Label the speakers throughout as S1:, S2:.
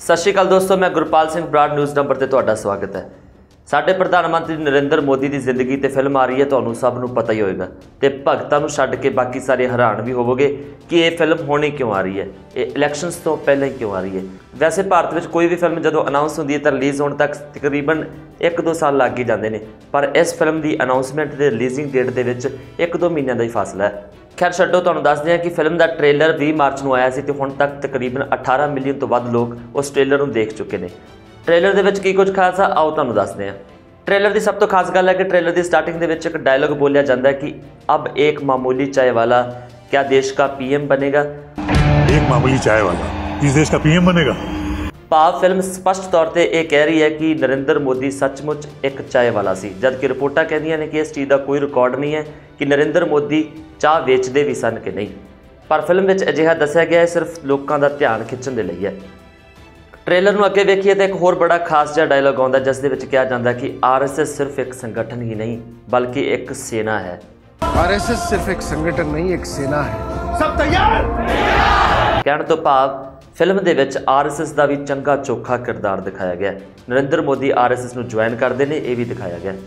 S1: ਸਤਿ ਸ਼੍ਰੀ ਅਕਾਲ ਦੋਸਤੋ, ਮੈਂ ਗੁਰਪਾਲ ਸਿੰਘ ਬਰਾੜ ਨਿਊਜ਼ ਨੰਬਰ ਤੇ ਤੁਹਾਡਾ ਸਵਾਗਤ ਹੈ। ਸਾਡੇ ਪ੍ਰਧਾਨ ਮੰਤਰੀ ਨਰਿੰਦਰ ਮੋਦੀ ਦੀ ਜ਼ਿੰਦਗੀ ਤੇ ਫਿਲਮ ਆ ਰਹੀ ਹੈ, ਤੁਹਾਨੂੰ ਸਭ ਨੂੰ ਪਤਾ ਹੀ ਹੋਵੇਗਾ। ਤੇ ਭਗਤਾਂ ਨੂੰ ਛੱਡ ਕੇ ਬਾਕੀ ਸਾਰੇ ਹੈਰਾਨ ਵੀ ਹੋਵੋਗੇ ਕਿ ਇਹ ਫਿਲਮ ਹੋਣੀ ਕਿਉਂ ਆ ਰਹੀ ਹੈ? ਇਹ ਇਲੈਕਸ਼ਨਸ ਤੋਂ ਪਹਿਲਾਂ ਹੀ ਕਿਉਂ ਆ ਰਹੀ ਹੈ? ਵੈਸੇ ਭਾਰਤ ਵਿੱਚ ਕੋਈ ਵੀ ਫਿਲਮ ਜਦੋਂ ਅਨਾਉਂਸ ਹੁੰਦੀ ਹੈ ਤਾਂ ਰਿਲੀਜ਼ ਹੋਣ ਤੱਕ ਤਕਰੀਬਨ 1-2 ਸਾਲ ਲੱਗ ਹੀ ਜਾਂਦੇ ਨੇ। ਪਰ ਇਸ ਫਿਲਮ ਦੀ ਅਨਾਉਂਸਮੈਂਟ ਦੇ ਰਿਲੀਜ਼ਿੰਗ ਡੇਟ ਦੇ ਵਿੱਚ 1-2 ਮਹੀਨਿਆਂ ਦਾ ਹੀ ਫਾਸਲਾ ਹੈ। ਖੈਰ, ਛੱਡੋ, ਤੁਹਾਨੂੰ ਦੱਸਦੇ ਹਾਂ ਕਿ ਫਿਲਮ ਦਾ ਟ੍ਰੇਲਰ 20 ਮਾਰਚ ਨੂੰ ਆਇਆ ਸੀ ਤੇ ਹੁਣ ਤੱਕ ਤਕਰੀਬਨ 18 ਮਿਲੀਅਨ ਤੋਂ ਵੱਧ ਲੋਕ ਉਸ ਟ੍ਰੇਲਰ ਨੂੰ ਦੇਖ ਚੁੱਕੇ ਨੇ। ਟ੍ਰੇਲਰ ਦੇ ਵਿੱਚ ਕੀ ਕੁਝ ਖਾਸ ਆ ਆਓ ਤੁਹਾਨੂੰ ਦੱਸਦੇ ਹਾਂ। ਟ੍ਰੇਲਰ ਦੀ ਸਭ ਤੋਂ ਖਾਸ ਗੱਲ ਹੈ ਕਿ ਟ੍ਰੇਲਰ ਦੀ ਸਟਾਰਟਿੰਗ ਦੇ ਵਿੱਚ ਇੱਕ ਡਾਇਲੋਗ ਬੋਲਿਆ ਜਾਂਦਾ ਹੈ ਕਿ ਅਬ ਇੱਕ ਮਾਮੂਲੀ ਚਾਏ ਵਾਲਾ, ਕਿਆ ਦੇਸ਼ ਦਾ ਪੀਐਮ ਬਣੇਗਾ?
S2: ਇੱਕ ਮਾਮੂਲੀ ਚਾਏ ਵਾਲਾ। ਇਸ ਦੇਸ਼ ਦਾ ਪੀਐਮ ਬਣੇਗਾ?
S1: ਭਾਵ ਫਿਲਮ ਸਪਸ਼ਟ ਤੌਰ ਤੇ ਇਹ ਕਹਿ ਰਹੀ ਹੈ ਕਿ ਨਰਿੰਦਰ ਮੋਦੀ ਸੱਚਮੁੱਚ ਇੱਕ ਚਾਹ ਵਾਲਾ ਸੀ। ਜਦ ਕਿ ਰਿਪੋਰਟਾਂ ਕਹਿੰਦੀਆਂ ਨੇ ਕਿ ਇਸ ਚੀਜ਼ ਦਾ ਕੋਈ ਰਿਕਾਰਡ ਨਹੀਂ ਹੈ ਕਿ ਨਰਿੰਦਰ ਮੋਦੀ ਚਾਹ ਵੇਚਦੇ ਵੀ ਸਨ ਕਿ ਨਹੀਂ। ਪਰ ਫਿਲਮ ਵਿੱਚ ਅਜਿਹਾ ਦੱਸਿਆ ਗਿਆ ਹੈ ਸਿਰਫ ਲੋਕਾਂ ਦਾ ਧਿਆਨ ਖਿੱਚਣ ਦੇ ਲਈ ਹੈ। ਟ੍ਰੇਲਰ ਨੂੰ ਅੱਗੇ ਵੇਖੀਏ ਤਾਂ ਇੱਕ ਹੋਰ ਬੜਾ ਖਾਸ ਜਿਹਾ ਡਾਇਲੋਗ ਆਉਂਦਾ ਜਿਸ ਦੇ ਵਿੱਚ ਕਿਹਾ ਜਾਂਦਾ ਕਿ ਆਰਐਸਐਸ ਸਿਰਫ ਇੱਕ ਸੰਗਠਨ ਹੀ ਨਹੀਂ ਬਲਕਿ ਇੱਕ ਸੈਨਾ ਹੈ।
S3: ਆਰਐਸਐਸ ਸਿਰਫ ਇੱਕ ਸੰਗਠਨ ਨਹੀਂ ਇੱਕ ਸੈਨਾ ਹੈ। ਸਭ ਤਿਆਰ?
S1: ਕਹਿਣ ਤੋਂ ਭਾਵ ਫਿਲਮ ਦੇ ਵਿੱਚ ਆਰਐਸਐਸ ਦਾ ਵੀ ਚੰਗਾ ਚੋਖਾ ਕਿਰਦਾਰ ਦਿਖਾਇਆ ਗਿਆ ਹੈ। ਨਰਿੰਦਰ ਮੋਦੀ ਆਰਐਸਐਸ ਨੂੰ ਜੁਆਇਨ ਕਰਦੇ ਨੇ ਇਹ ਵੀ ਦਿਖਾਇਆ ਗਿਆ ਹੈ।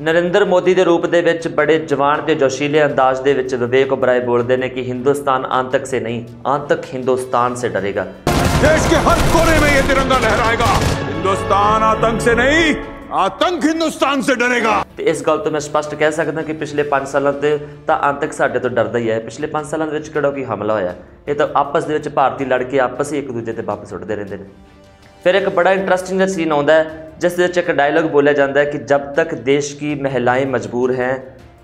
S1: ਨਰਿੰਦਰ ਮੋਦੀ ਦੇ ਰੂਪ ਦੇ ਵਿੱਚ ਬੜੇ ਜਵਾਨ ਤੇ ਜੋਸ਼ੀਲੇ ਅੰਦਾਜ਼ ਦੇ ਵਿੱਚ ਵਿਵੇਕ ਓਬਰਾਏ ਬੋਲਦੇ ਨੇ ਕਿ ਹਿੰਦੁਸਤਾਨ ਆਂਤਕ ਸੇ ਨਹੀਂ ਆਂਤਕ ਹਿੰਦੁਸਤਾਨ ਸੇ ਡਰੇਗਾ
S2: देश के हर कोने में ये तिरंगा लहराएगा हिंदुस्तान आतंक से नहीं आतंक हिंदुस्तान से डरेगा
S1: ਤੇ ਇਸ ਗੱਲ ਤੋਂ ਮੈਂ ਸਪਸ਼ਟ ਕਹਿ ਸਕਦਾ ਕਿ ਪਿਛਲੇ 5 ਸਾਲਾਂ ਤੇ ਤਾਂ ਆਂਤਕ ਸਾਡੇ ਤੋਂ ਡਰਦਾ ਹੀ ਹੈ ਪਿਛਲੇ 5 ਸਾਲਾਂ ਦੇ ਵਿੱਚ ਕਿਹੜਾ ਕੋਈ ਹਮਲਾ ਹੋਇਆ ਇਹ ਤਾਂ ਆਪਸ ਦੇ ਵਿੱਚ ਭਾਰਤੀ ਲੜ ਕੇ ਆਪਸ ਹੀ ਇੱਕ ਦੂਜੇ ਤੇ ਬੰਬ ਸੁੱਟਦੇ ਰਹਿੰਦੇ ਨੇ ਫਿਰ ਇੱਕ ਬੜਾ ਇੰਟਰਸਟਿੰਗ ਜਿਹਾ ਸੀਨ ਆਉਂਦਾ ਹੈ ਜਿਸ ਦੇ ਵਿੱਚ ਇੱਕ ਡਾਇਲੌਗ ਬੋਲਿਆ ਜਾਂਦਾ ਹੈ ਕਿ ਜਬ ਤੱਕ ਦੇਸ਼ की महिलाएं मजबूर हैं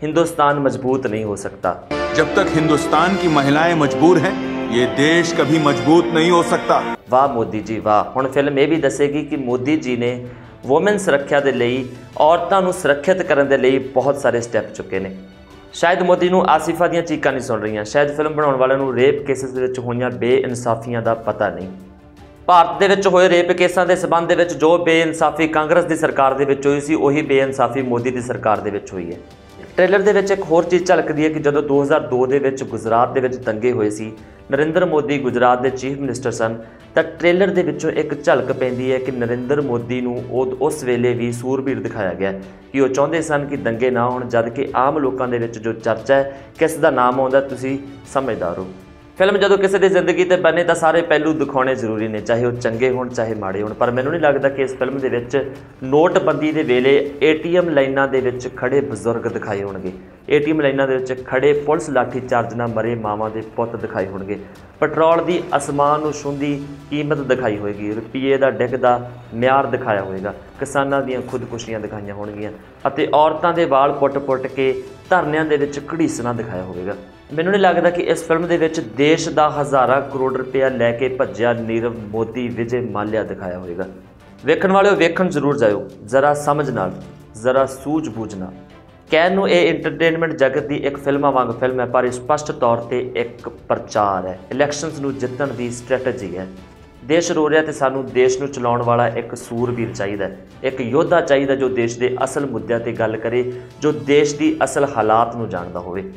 S1: हिंदुस्तान मजबूत नहीं हो सकता
S4: जब तक हिंदुस्तान की महिलाएं मजबूर हैं ये देश कभी मजबूत नहीं हो सकता
S1: ਵਾਹ ਮੋਦੀ ਜੀ ਵਾਹ ਹੁਣ ਫਿਲਮ ਇਹ ਵੀ ਦੱਸੇਗੀ ਕਿ ਮੋਦੀ ਜੀ ਨੇ ਔਮਨ ਸੁਰੱਖਿਆ ਦੇ ਲਈ, ਔਰਤਾਂ ਨੂੰ ਸੁਰੱਖਿਅਤ ਕਰਨ ਦੇ ਲਈ ਬਹੁਤ ਸਾਰੇ ਸਟੈਪ ਚੁੱਕੇ ਨੇ। ਸ਼ਾਇਦ ਮੋਦੀ ਨੂੰ ਆਸਿਫਾ ਦੀਆਂ ਚੀਕਾਂ ਨਹੀਂ ਸੁਣ ਰਹੀਆਂ। ਸ਼ਾਇਦ ਫਿਲਮ ਬਣਾਉਣ ਵਾਲਿਆਂ ਨੂੰ ਰੇਪ ਕੇਸਸ ਦੇ ਵਿੱਚ ਹੋਈਆਂ ਬੇਇਨਸਾਫੀਆਂ ਦਾ ਪਤਾ ਨਹੀਂ। ਭਾਰਤ ਦੇ ਵਿੱਚ ਹੋਏ ਰੇਪ ਕੇਸਾਂ ਦੇ ਸਬੰਧ ਦੇ ਵਿੱਚ ਜੋ ਬੇਇਨਸਾਫੀ ਕਾਂਗਰਸ ਦੀ ਸਰਕਾਰ ਦੇ ਵਿੱਚ ਹੋਈ ਸੀ, ਉਹੀ ਬੇਇਨਸਾਫੀ ਮੋਦੀ ਦੀ ਸਰਕਾਰ ਦੇ ਵਿੱਚ ਹੋਈ ਹੈ। ਟ੍ਰੇਲਰ ਦੇ ਵਿੱਚ ਇੱਕ ਹੋਰ ਚੀਜ਼ ਝਲਕਦੀ ਹੈ ਕਿ ਜਦੋਂ 2002 ਦੇ ਵਿੱਚ ਗੁਜਰਾਤ ਦੇ ਵਿੱਚ ਦੰਗੇ ਹੋਏ ਸੀ ਨਰਿੰਦਰ ਮੋਦੀ ਗੁਜਰਾਤ ਦੇ ਚੀਫ ਮਿਨਿਸਟਰ ਸਨ। ਤਾਂ ਟ੍ਰੇਲਰ ਦੇ ਵਿੱਚੋਂ ਇੱਕ ਝਲਕ ਪੈਂਦੀ ਹੈ ਕਿ ਨਰਿੰਦਰ ਮੋਦੀ ਨੂੰ ਉਹ ਉਸ ਵੇਲੇ ਵੀ ਸੂਰਬੀਰ ਦਿਖਾਇਆ ਗਿਆ ਕਿ ਉਹ ਚਾਹੁੰਦੇ ਸਨ ਕਿ ਦੰਗੇ ਨਾ ਹੋਣ ਜਦ ਕਿ ਆਮ ਲੋਕਾਂ ਦੇ ਵਿੱਚ ਜੋ ਚਰਚਾ ਹੈ, ਕਿਸ ਦਾ ਨਾਮ ਆਉਂਦਾ ਤੁਸੀਂ ਸਮਝਦਾਰ ਹੋ। ਫਿਲਮ ਜਦੋਂ ਕਿਸੇ ਦੀ ਜ਼ਿੰਦਗੀ ਤੇ ਬਣੇ ਤਾਂ ਸਾਰੇ ਪਹਿਲੂ ਦਿਖਾਉਣੇ ਜ਼ਰੂਰੀ ਨੇ, ਚਾਹੇ ਉਹ ਚੰਗੇ ਹੋਣ, ਚਾਹੇ ਮਾੜੇ ਹੋਣ। ਪਰ ਮੈਨੂੰ ਨਹੀਂ ਲੱਗਦਾ ਕਿ ਇਸ ਫਿਲਮ ਦੇ ਵਿੱਚ ਨੋਟਬੰਦੀ ਦੇ ਵੇਲੇ ਏਟੀਐਮ ਲਾਈਨਾਂ ਦੇ ਵਿੱਚ ਖੜੇ ਬਜ਼ੁਰਗ ਦਿਖਾਏ ਹੋਣਗੇ। ਏਟੀਐਮ ਲਾਈਨਾਂ ਦੇ ਵਿੱਚ ਖੜੇ ਪੁਲਿਸ ਲਾਠੀ ਚਾਰਜ ਨਾਲ ਮਰੇ ਮਾਵਾਂ ਦੇ ਪੁੱਤ ਦਿਖਾਏ ਹੋਣਗੇ। ਪੈਟਰੋਲ ਦੀ ਅਸਮਾਨ ਨੂੰ ਛੂੰਹਦੀ ਕੀਮਤ ਦਿਖਾਈ ਹੋਏਗੀ। ਰੁਪਈਏ ਦਾ ਡਿੱਗਦਾ ਮਿਆਰ ਦਿਖਾਇਆ ਹੋਏਗਾ। ਕਿਸਾਨਾਂ ਦੀਆਂ ਖੁਦਕੁਸ਼ੀਆਂ ਦਿਖਾਈਆਂ ਹੋਣਗੀਆਂ ਅਤੇ ਔਰਤਾਂ ਦੇ ਵਾਲ ਪੁੱਟ-ਪੁੱਟ ਕੇ ਧਰਨਿਆਂ ਦੇ ਵਿੱਚ ਘੜੀਸਣਾ ਦਿਖਾਇਆ ਹੋਵੇਗਾ। ਮੈਨੂੰ ਨਹੀਂ ਲੱਗਦਾ ਕਿ ਇਸ ਫਿਲਮ ਦੇ ਵਿੱਚ ਦੇਸ਼ ਦਾ ਹਜ਼ਾਰਾਂ ਕਰੋੜ ਰੁਪਇਆ ਲੈ ਕੇ ਭੱਜਿਆ ਨੀਰਵ ਮੋਦੀ, ਵਿਜੇ ਮਾਲਿਆ ਦਿਖਾਇਆ ਹੋਵੇਗਾ। ਵੇਖਣ ਵਾਲਿਓ ਵੇਖਣ ਜ਼ਰੂਰ ਜਾਇਓ। ਜ਼ਰਾ ਸਮਝ ਨਾਲ, ਜ਼ਰਾ ਸੂਝ-ਬੂਝ ਨਾਲ। ਕਹਿਣ ਨੂੰ ਇਹ ਐਂਟਰਟੇਨਮੈਂਟ ਜਗਤ ਦੀ ਇੱਕ ਫਿਲਮਾਂ ਵਾਂਗ ਫਿਲਮ ਹੈ, ਪਰ ਇਹ ਸਪਸ਼ਟ ਤੌਰ ਤੇ ਇੱਕ ਪ੍ਰਚਾਰ ਹੈ। ਇਲੈਕਸ਼ਨਸ ਨੂੰ ਜਿੱਤਣ ਦੀ ਸਟ੍ਰੈਟਜੀ ਹੈ। ਦੇਸ਼ ਰੋ ਰਿਹਾ ਤੇ ਸਾਨੂੰ ਦੇਸ਼ ਨੂੰ ਚਲਾਉਣ ਵਾਲਾ ਇੱਕ ਸੂਰਬੀਰ ਚਾਹੀਦਾ ਇੱਕ ਯੋਧਾ ਚਾਹੀਦਾ ਜੋ ਦੇਸ਼ ਦੇ ਅਸਲ ਮੁੱਦਿਆਂ ਤੇ ਗੱਲ ਕਰੇ, ਜੋ ਦੇਸ਼ ਦੀ ਅਸਲ ਹਾਲਾਤ ਨੂੰ ਜਾਣਦਾ ਹੋਵੇ।